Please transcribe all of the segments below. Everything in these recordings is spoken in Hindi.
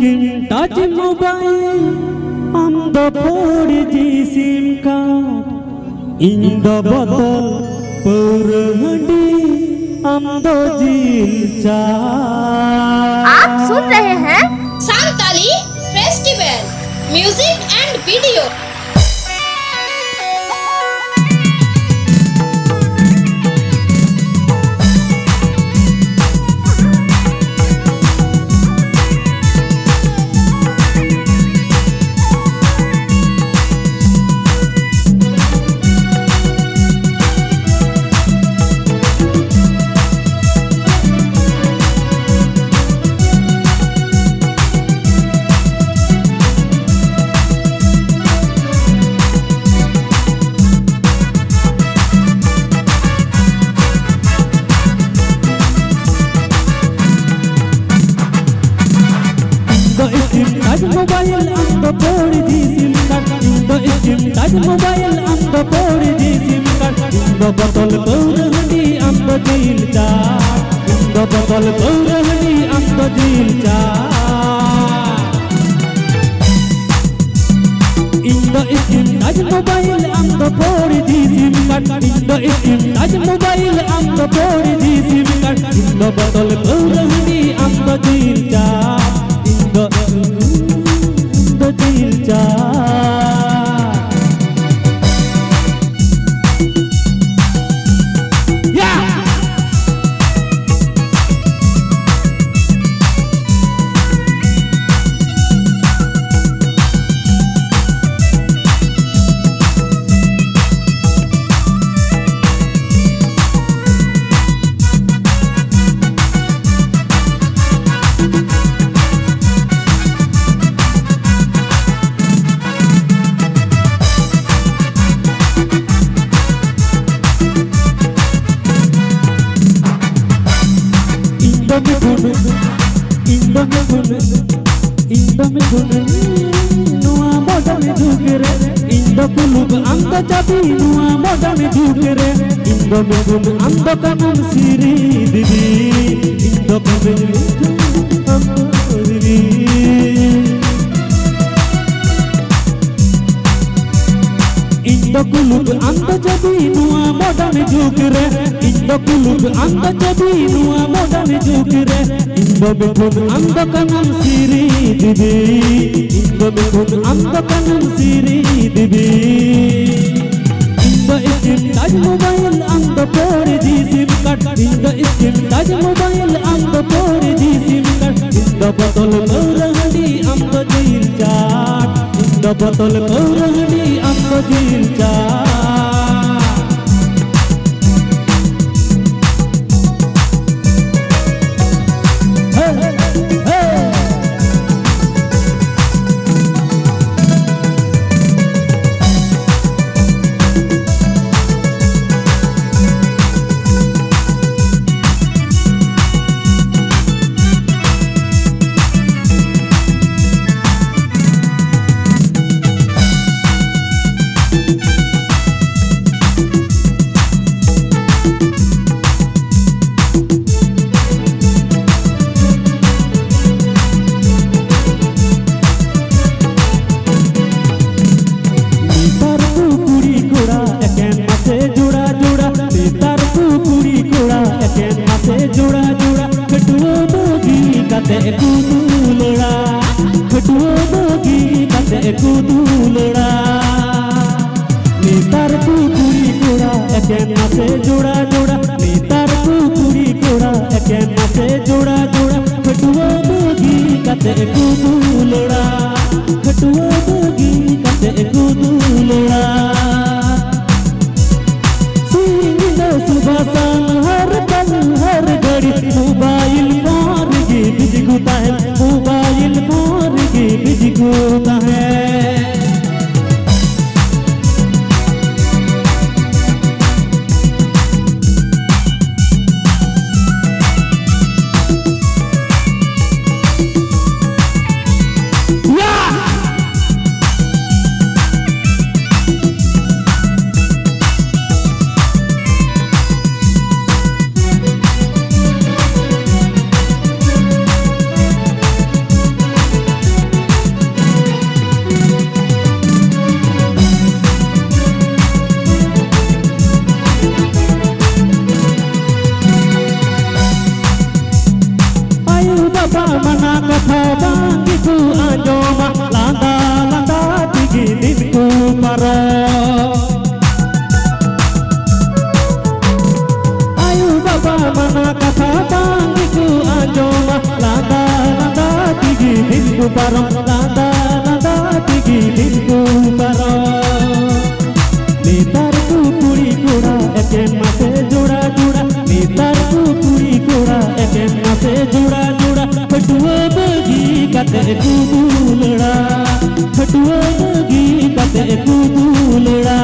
Screen touch mobile am the 4G SIM card in the bottle पौरहडी am the झील चार आप सुन रहे हैं Santali festival music and video Touch mobile on the board the SIM card in the SIM Touch mobile on the board the SIM card in the bottle board honey on the deal jar in the bottle board honey on the deal jar in the SIM Touch mobile on the board the SIM card in the SIM Touch mobile on the board the SIM card in the bottle board honey on the deal jar in the Siri didi Indo kulub anda didi Indo kulub anda jabi nua modern dugre Indo kulub anda jabi nua modern dugre Indo bekun anda kanam siri dibi Indo bekun anda kanam siri dibi Indo skin touch mobile anda 4G SIM card. Indo skin touch mobile anda 4G SIM card. Indo botol kaurahadi anda jail chat Indo botol बसे कूदूलड़ा खटुओ दोगी बसे कूदूलड़ा नेतार पुतुरी जोड़ा जोड़ा। नेतार पुतुरी कोड़ा, एके नासे जोड़ा जोड़ा। खटुओ दोगी बसे कूदूलड़ा खटुओ दोगी बसे कूदूलड़ा सुबह हर पल, हर घड़ी। Landa landa tinggi dinku paro Nitar ku puri kura eke mate jura jura Nitar ku puri kura eke mate jura jura Khatuwa bagi kate ku dulड़ा Khatua बगी कते dulड़ा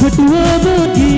खटुआ बगी